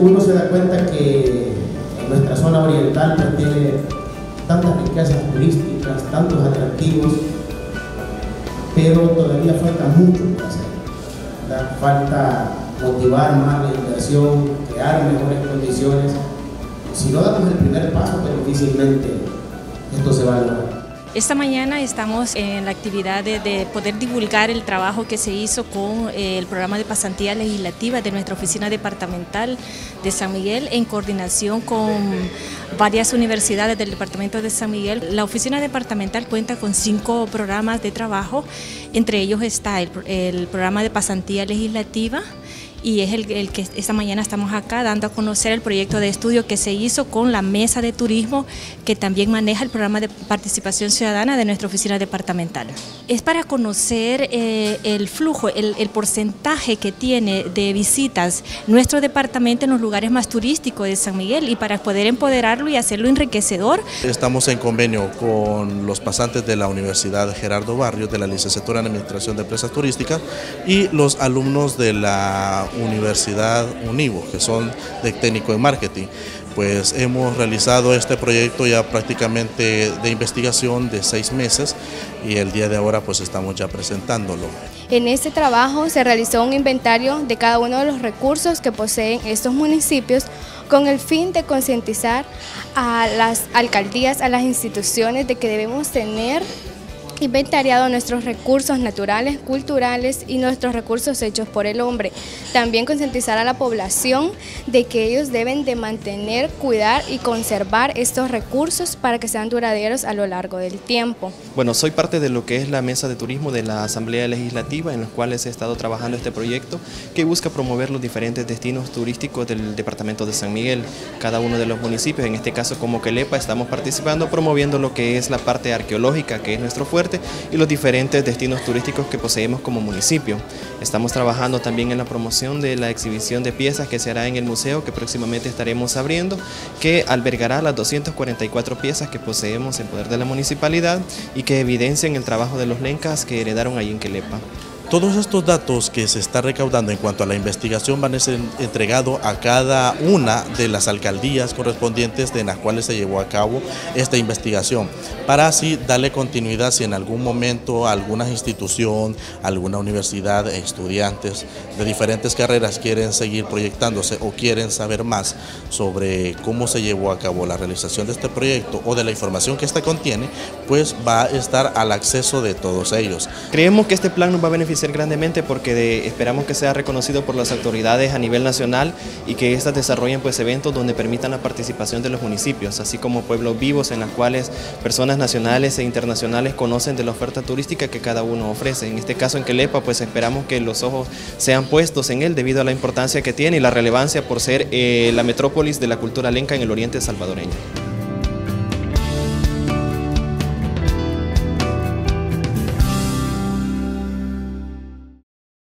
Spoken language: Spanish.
uno se da cuenta que nuestra zona oriental pues, tiene tantas riquezas turísticas, tantos atractivos, pero todavía falta mucho por hacer. Falta motivar más la inversión, crear mejores condiciones. Si no damos el primer paso, pues difícilmente esto se va a lograr. Esta mañana estamos en la actividad de, poder divulgar el trabajo que se hizo con eh, el programa de pasantía legislativa de nuestra oficina departamental de San Miguel en coordinación con varias universidades del departamento de San Miguel. La oficina departamental cuenta con cinco programas de trabajo, entre ellos está el programa de pasantía legislativa, y es el, que esta mañana estamos acá dando a conocer el proyecto de estudio que se hizo con la Mesa de Turismo que también maneja el programa de participación ciudadana de nuestra oficina departamental. Es para conocer eh, el flujo, el, porcentaje que tiene de visitas nuestro departamento en los lugares más turísticos de San Miguel y para poder empoderarlo y hacerlo enriquecedor. Estamos en convenio con los pasantes de la Universidad Gerardo Barrios de la licenciatura en Administración de Empresas Turísticas y los alumnos de la Universidad Univo, que son de técnico en marketing. Pues hemos realizado este proyecto ya prácticamente de investigación de seis meses y el día de ahora pues estamos ya presentándolo. En este trabajo se realizó un inventario de cada uno de los recursos que poseen estos municipios con el fin de concientizar a las alcaldías, a las instituciones de que debemos tener inventariado nuestros recursos naturales, culturales y nuestros recursos hechos por el hombre. También concientizar a la población de que ellos deben de mantener, cuidar y conservar estos recursos para que sean duraderos a lo largo del tiempo. Bueno, soy parte de lo que es la mesa de turismo de la Asamblea Legislativa en los cuales he estado trabajando este proyecto que busca promover los diferentes destinos turísticos del departamento de San Miguel. Cada uno de los municipios, en este caso como Quelepa, estamos participando promoviendo lo que es la parte arqueológica que es nuestro fuerte y los diferentes destinos turísticos que poseemos como municipio. Estamos trabajando también en la promoción de la exhibición de piezas que se hará en el museo que próximamente estaremos abriendo, que albergará las 244 piezas que poseemos en poder de la municipalidad y que evidencian el trabajo de los lencas que heredaron ahí en Quelepa. Todos estos datos que se está recaudando en cuanto a la investigación van a ser entregados a cada una de las alcaldías correspondientes de las cuales se llevó a cabo esta investigación, para así darle continuidad si en algún momento alguna institución, alguna universidad, estudiantes de diferentes carreras quieren seguir proyectándose o quieren saber más sobre cómo se llevó a cabo la realización de este proyecto o de la información que este contiene, pues va a estar al acceso de todos ellos. Creemos que este plan nos va a beneficiar grandemente porque esperamos que sea reconocido por las autoridades a nivel nacional y que éstas desarrollen pues eventos donde permitan la participación de los municipios, así como pueblos vivos en los cuales personas nacionales e internacionales conocen de la oferta turística que cada uno ofrece. En este caso en Quelepa pues esperamos que los ojos sean puestos en él debido a la importancia que tiene y la relevancia por ser eh, la metrópolis de la cultura lenca en el oriente salvadoreño.